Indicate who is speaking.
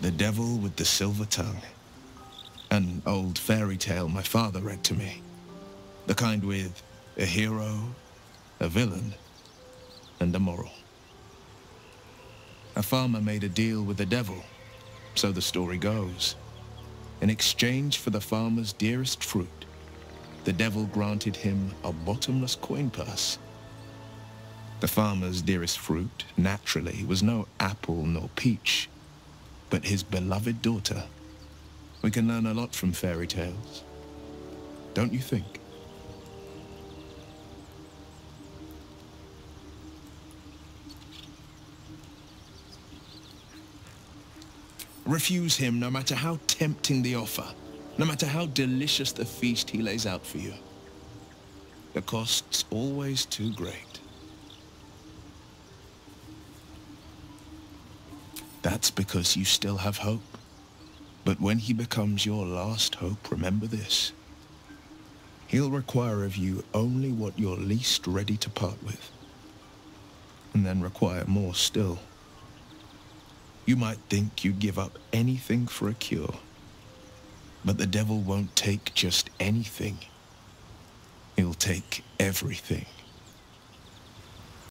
Speaker 1: The Devil with the Silver Tongue. An old fairy tale my father read to me. The kind with a hero, a villain, and a moral. A farmer made a deal with the devil, so the story goes. In exchange for the farmer's dearest fruit, the devil granted him a bottomless coin purse. The farmer's dearest fruit, naturally, was no apple nor peach, but his beloved daughter. We can learn a lot from fairy tales. Don't you think? Refuse him no matter how tempting the offer, no matter how delicious the feast he lays out for you. The cost's always too great. That's because you still have hope. But when he becomes your last hope, remember this. He'll require of you only what you're least ready to part with. And then require more still. You might think you'd give up anything for a cure. But the devil won't take just anything. He'll take everything.